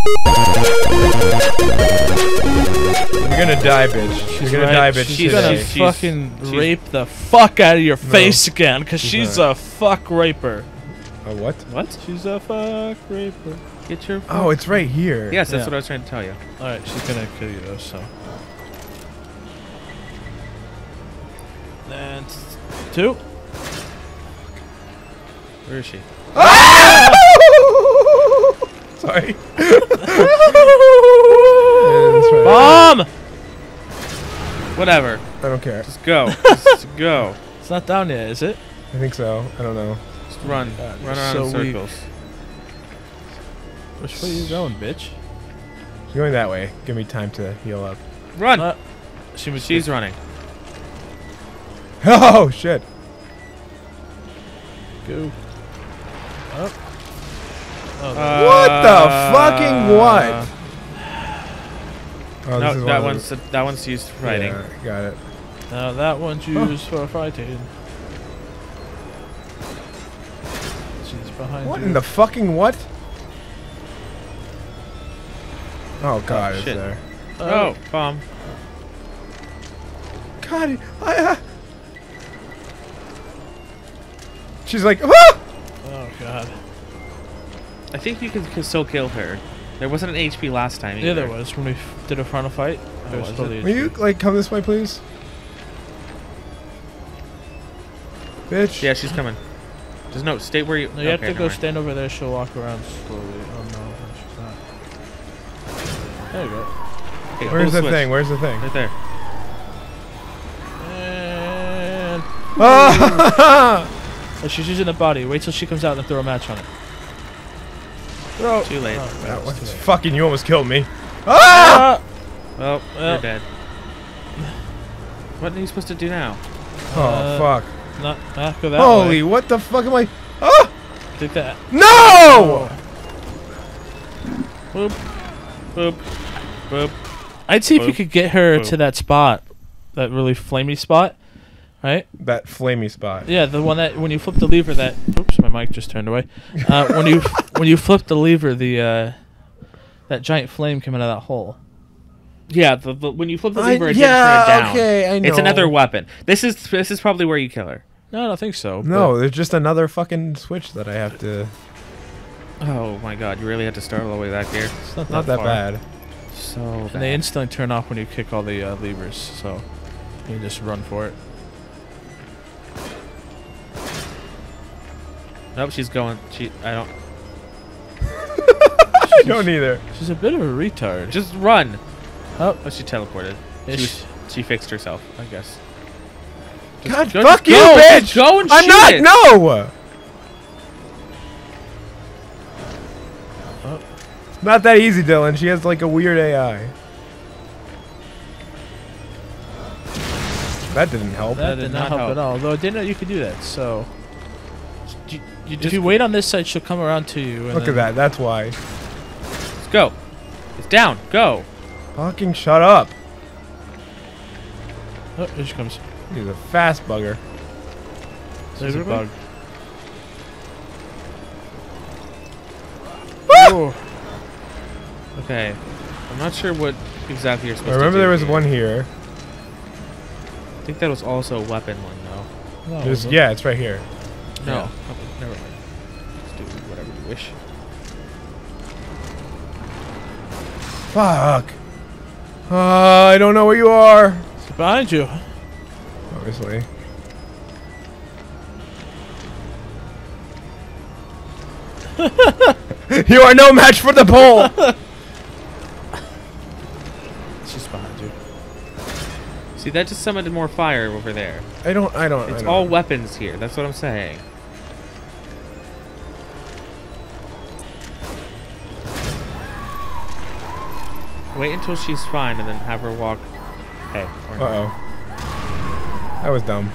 You're gonna die, bitch. You're gonna Right, die, bitch. She's, She's- gonna she's- she's- fucking she's- rape the fuck out of your face again, cause she's she's, not. a fuck raper. Oh, what? What? She's a fuck raper. Get your. Oh, it's right here. Yes, that's Yeah. what I was trying to tell you. All right, she's gonna kill you though. So. And two. Where is she? Ah! Sorry. Yeah, that's right. Bomb! Whatever. I don't care. Just go. Just go. It's not down yet, is it? I think so. I don't know. Just run. God, run you're around so in weak. circles. Which way are you going, bitch? She's going that way. Give me time to heal up. Run. Uh, she was. She's running. Oh shit! go. Up. Oh, Uh, What the fucking what? Oh, No, that one's the- that one's used for fighting. Yeah, got it. now that one's used for fighting. She's behind What you. in the fucking what? Oh god, it's shit. there. Oh, bomb. God, I, uh... she's like, ah! Oh god. I think you can can still kill her. There wasn't an HP last time. Yeah, there was when we f- did a frontal fight. There was was still Will you like come this way, please? Bitch. Yeah, she's coming. Just no, stay where you. No, you have to go mind. stand over there. She'll walk around slowly. Oh no, she's not. There you go. Okay, Where's the switch. thing? Where's the thing? Right there. And Ah! oh, she's using the body. Wait till she comes out and throw a match on it. Throw. Too late. Oh, that it's one's too late. fucking. You almost killed me. Ah! Ah! Well, Well. you're dead. What are you supposed to do now? Oh Uh, fuck! Not, not go that Holy, way. what the fuck am I? Ah! Take that. No! Boop. Boop. Boop. I'd see if you could get her to that spot, that really flamey spot, right? That flamey spot. Yeah, the one that when you flip the lever, that oops, my mic just turned away. Uh, when you when you flip the lever, the uh, that giant flame came out of that hole. Yeah, the, the, when you flip the I- lever, it yeah, did turn it down. okay, I know. It's another weapon. This is this is probably where you kill her. No, I don't think so. No, there's just another fucking switch that I have to. Oh my god, you really had to start all the way back here. it's not, Not that far. bad. So And they instantly turn off when you kick all the uh, levers, so you can just run for it. Nope, she's going. She. I don't. I don't either. She's a bit of a retard. Just run. Oh, Oh, she teleported. She, was, she fixed herself, I guess. Just God, go- fuck just you, go, bitch! Go and I'm shoot not. it. No. Oh. Not that easy, Dylan. She has like a weird AI. That didn't help. that did not help, at all. Though I didn't know you could do that. So You, you if you wait on this side, she'll come around to you. And Look at that. That's why. just go. It's down. Go. Fucking shut up. Oh, here she comes. He's a fast bugger. There's a Seriously? bug. Ah! Okay. I'm not sure what exactly you're I supposed remember to do. I remember there was here. one here. I think that was also a weapon one, though. No, There's, look. yeah, it's right here. No. Yeah. Okay, never mind. Just do whatever you wish. Fuck. Uh, I don't know where you are. She's behind you. Obviously. you are no match for the pole. it's just behind you. See, that just summoned more fire over there. I don't. I don't. I It's don't. all weapons here. That's what I'm saying. Wait until she's fine and then have her walk. Hey. Uh oh. That was dumb.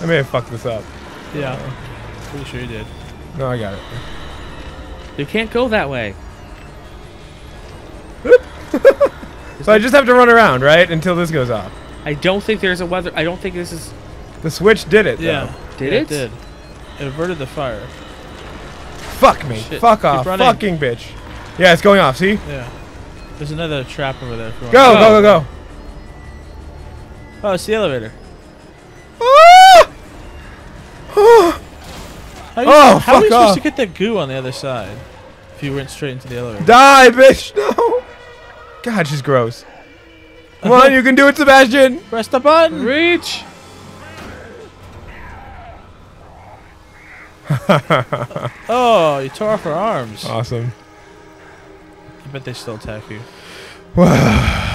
I may have fucked this up. Yeah. Pretty sure you did. No, I got it. You can't go that way. So I just have to run around, right, until this goes off. I don't think there's a weather. I don't think this is. The switch did it. though. Yeah. Did Yeah, it? did. It averted the fire. Fuck me. Shit, Fuck keep off. running. Fucking bitch. Yeah, it's going off. See? Yeah. There's another trap over there. If you Go, go, go, go. Oh, it's the elevator. Ah! Ah! How you, Oh, how are you fuck supposed off. to get that goo on the other side? If you went straight into the elevator. Die, bitch. No. God, she's gross. Come on, you can do it, Sebastian. Press the button. Reach! Oh, you tore off her arms. Awesome. I bet they still attack you.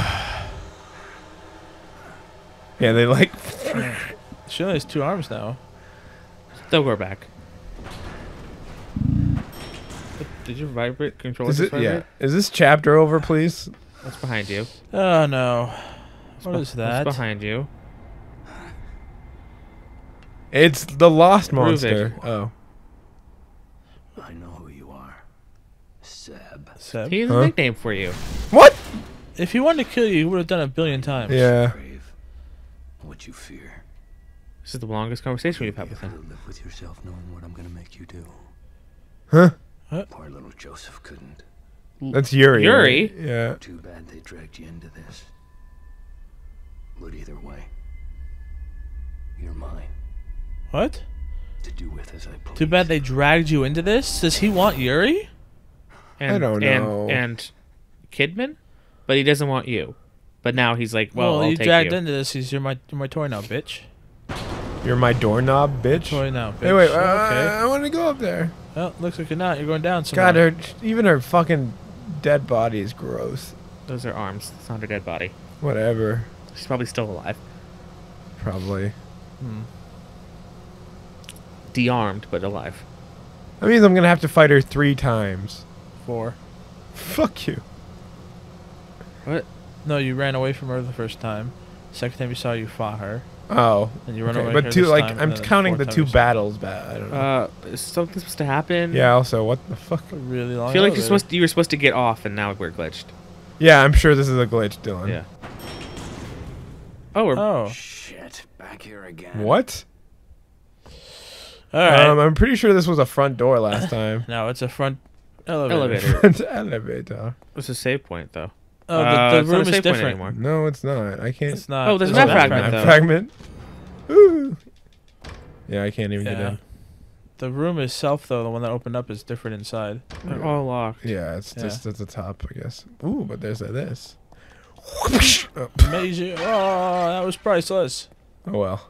Yeah, they like. She only has two arms now. They'll go back. Did you vibrate control? Is just it? Yeah. Is this chapter over, please? What's behind you? Oh no. What What's is that? What's behind you? It's the lost Prove monster. it. Oh. I know who you are. Seb. Seb. He's Huh? a nickname for you. What? If he wanted to kill you, he would have done it a billion times. Yeah. Brave. What you fear. This is the longest conversation we've had with him. live with yourself knowing what I'm gonna make you do. Huh? Poor little Joseph couldn't. That's Yuri. Yuri? right? Yeah. Too bad they dragged you into this. But either way, you're mine What? To do with as I please. Too bad they dragged you into this. Does he want Yuri? And, don't and, know. And Kidman, but he doesn't want you. But now he's like, well, I'll you take dragged you. into this. He's you're my you're my toy now, bitch. You're my doorknob, bitch. Toy now, bitch. Hey, wait. Uh, okay. I want to go up there. Well, looks like you're not. You're going down. Somewhere. God, her even her fucking dead body is gross. Those are arms. It's not a dead body. Whatever. She's probably still alive. Probably. Hmm. De-armed, but alive. That means I'm gonna have to fight her three times. Four. Fuck you. What? No, you ran away from her the first time. Second time you saw her, you fought her. Oh. And you run okay, away But two, like, time, I'm counting the two you saw her. battles. Ba- I don't know. Uh, is something supposed to happen? yeah. Also, what the fuck? A really long. I feel like you're supposed to, you were supposed to get off, and now we're glitched. Yeah, I'm sure this is a glitch, Dylan. Yeah. Oh, we're Oh. Shit, back here again. What? All right. Um, I'm pretty sure this was a front door last time. no, it's a front elevator. elevator. front elevator. What's a save point though? Oh, Uh, the, the not room is save point different. anymore. No, it's not. I can't. It's not. Oh, there's it's map fragment, that though. Map fragment. Ooh. Yeah, I can't even get in. The room itself, though, the one that opened up, is different inside. They're all locked. Yeah, it's Yeah. just at the top, I guess. Ooh, but there's a this. Oh, Amazing! Oh, that was priceless. oh well.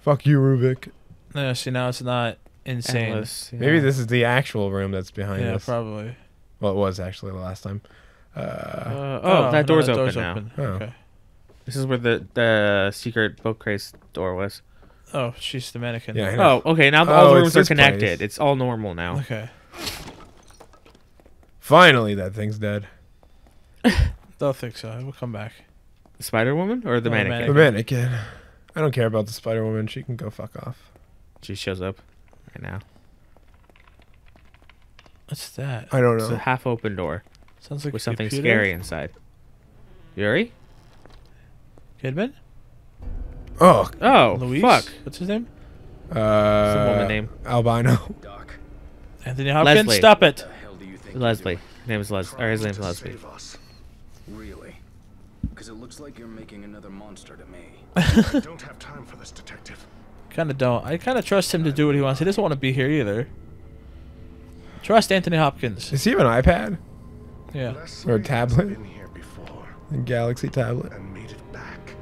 Fuck you, Ruvik. Yeah, see now it's not insane. Endless, Maybe yeah. this is the actual room that's behind yeah, us. probably. Well, it was actually the last time. Uh, Uh, oh, that no, door's that open door's now. open. Oh. Okay. This is where the the secret bookcase door was. Oh, she's the mannequin. Yeah, Oh, okay. Now Oh, all the it's rooms are connected. place. It's all normal now. Okay. finally, that thing's dead. Don't think so. We'll come back. The Spider Woman or the Oh, mannequin? The mannequin. I don't care about the Spider Woman. She can go fuck off. She shows up right now. What's that? I don't know. It's a half open door Sounds like with a something computer. scary inside. Yuri? Kidman? Oh, Oh, Louise? fuck. What's his name? uh, Some woman name. Albino. Doc, Anthony Hopkins. Leslie. Stop it. hell do you think Leslie. you're Her name is Leslie. Or his name's to Leslie. us. Really? Because it looks like you're making another monster to me. I don't have time for this, detective. Kind of don't. I kind of trust him to do what he wants. He doesn't want to be here either. Trust Anthony Hopkins. Does he have an iPad? Yeah. Or a has tablet? Been here before A Galaxy tablet. and made it back.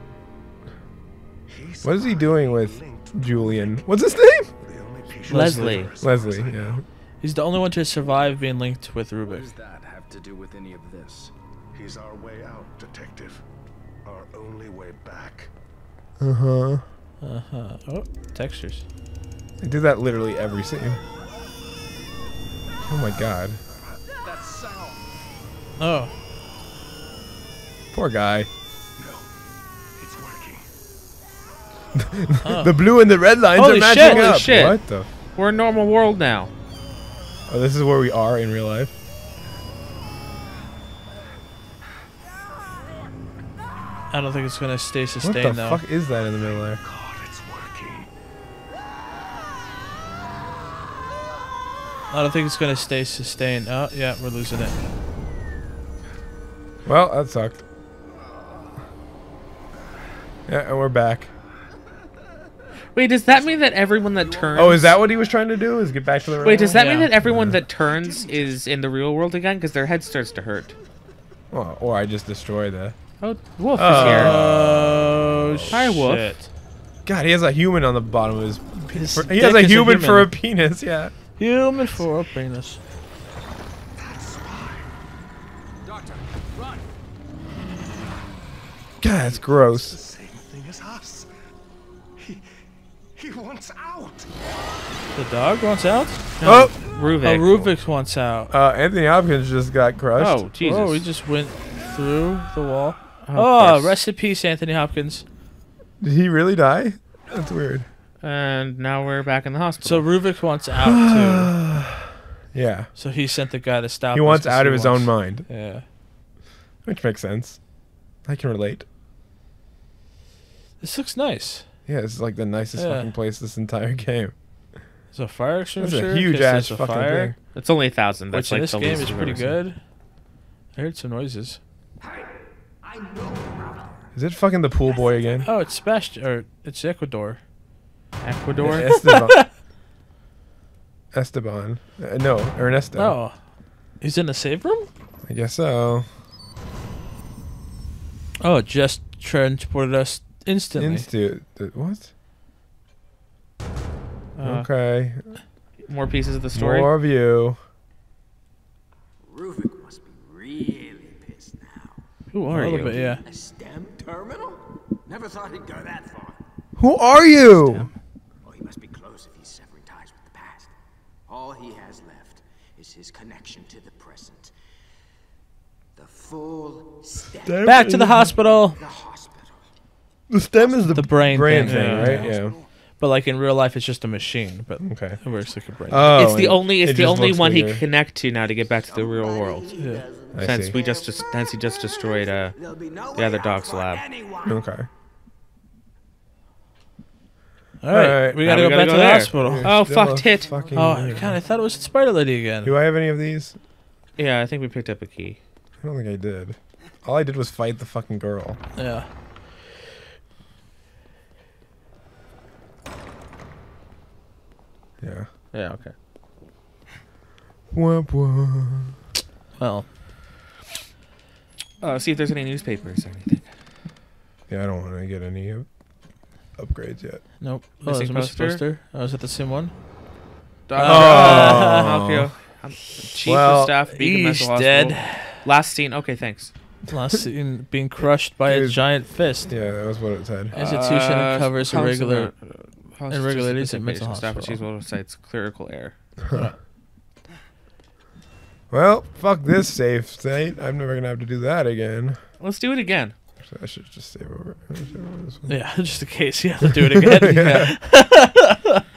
What is he doing with Julian? What's his name? the only patient Leslie. as far as Leslie. Yeah. He's the only one to survive being linked with Ruvik. What does that have to do with any of this? He's our way out, detective. Our only way back. Uh huh. Uh huh. Oh, textures. They do that literally every scene. Oh my god. That sound! Oh, Poor guy. No, it's working. oh. The blue and the red lines Holy are matching shit, holy shit. What the? We're in normal world now. Oh, this is where we are in real life. I don't think it's gonna stay sustained though. What sustained the though. fuck is that in the middle there? I don't think it's gonna stay sustained. Oh, yeah, we're losing it. Well, that sucked. Yeah, and we're back. Wait, does that mean that everyone that turns? Oh, is that what he was trying to do? Is get back to the real Wait, does that mean that everyone that turns is in the real world again? Because their head starts to hurt. Well, or I just destroyed the. Oh, Wolf Oh. is here. Oh Hi, Wolf. shit! God, he has a human on the bottom of his. Pe- His he has a is a human, for a penis. Yeah. Human for a penis. God, that's The gross. same thing as us. He, he wants out. The dog wants out. Oh, Ruvik. Oh, Ruvik wants out. uh, Anthony Hopkins just got crushed. Oh, Jesus. Oh, he just went through the wall. Oh, Oh, rest in peace, Anthony Hopkins. Did he really die? That's weird. And now we're back in the hospital. So hospital. Ruvik wants out too. Yeah. So he sent the guy to stop. He wants out of his wants- own mind, Yeah. which makes sense. I can relate. This looks nice. Yeah, this is like the nicest Yeah. fucking place this entire game. It's a fire That's extinguisher. a huge ass a fucking fire, thing. it's only a thousand. That's Which in like this the game is pretty ever seen. good. I heard some noises. Is it fucking the pool boy again? Oh, it's Sebastian, or it's Ecuador. Ecuador. Esteban. Esteban. Uh, no, Ernesto. Oh, he's in the save room. I guess so. Oh, just transported us instantly. Institute. th- What? Uh, okay. More pieces of the story. More of you. Ruvik must be really pissed now. Who a are little you? bit, yeah. A STEM terminal? Never thought he'd go that far. Who are you? Oh, he must be close if he's severing ties with the past. All he has left is his connection to the present. The full STEM. Back to the hospital. The hospital. The stem is the, The brain brain thing, thing, yeah. right? Yeah. But like in real life, it's just a machine. But Okay. it works like a brain. Oh, it's the only. It's it the only looks one he bigger. can connect to now to get back to the real world. yeah. Since see. we just, just since he just destroyed uh no the other way out dog's lab. anyone. Okay. All right, Alright, we gotta we go gotta back go to the there. hospital. You're Oh, still fuck, a tit. Oh God, I thought it was the Spider Lady again. Do I have any of these? Yeah, I think we picked up a key. I don't think I did. All I did was fight the fucking girl. Yeah. Yeah. Yeah. Okay. Womp womp. Well, Uh, see if there's any newspapers or anything. Yeah, I don't want to get any up- upgrades yet. nope. Oh, Missing there's a missing poster? poster. Oh, is that the same one? Doctor Oh. Malchio. Um, Chief Well, of Staff, Beacon He's Mental dead. Last scene. Okay, thanks. Last seen being crushed by a giant fist. Yeah, that was what it said. Institution Uh, that covers council- irregular. uh, irregularities at participation mental Staff hospital. achieves one sites clerical error. Well, fuck this safe state. I'm never gonna have to do that again. Let's do it again. So I should just save over. Save over this one. Yeah, just in case you have to do it again. Yeah.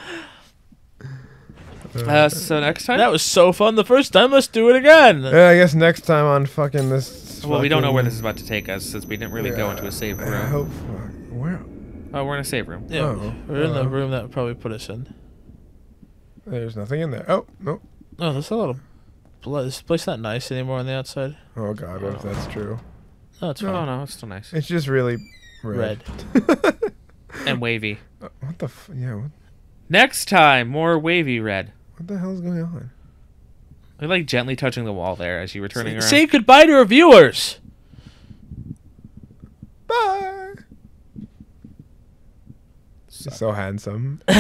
Uh, so next time. That was so fun the first time. Let's do it again. Yeah, I guess next time on fucking this. well, we don't know where this is about to take us since we didn't really go into a save room. I room. hope. fuck, Where? Oh, we're in a save room. Yeah, Oh, we're in the uh, room that would probably put us in. There's nothing in there. Oh no. Oh, there's a lot of blood. Is this place not nice anymore on the outside? Oh god, what if that's true? No, it's No, fine. no, it's still nice It's just really red. Red. and wavy. Uh, what the? F- yeah. What, Next time, more wavy red. what the hell's going on? You're like gently touching the wall there as you were turning around. Say goodbye to our viewers. Bye. You're so handsome.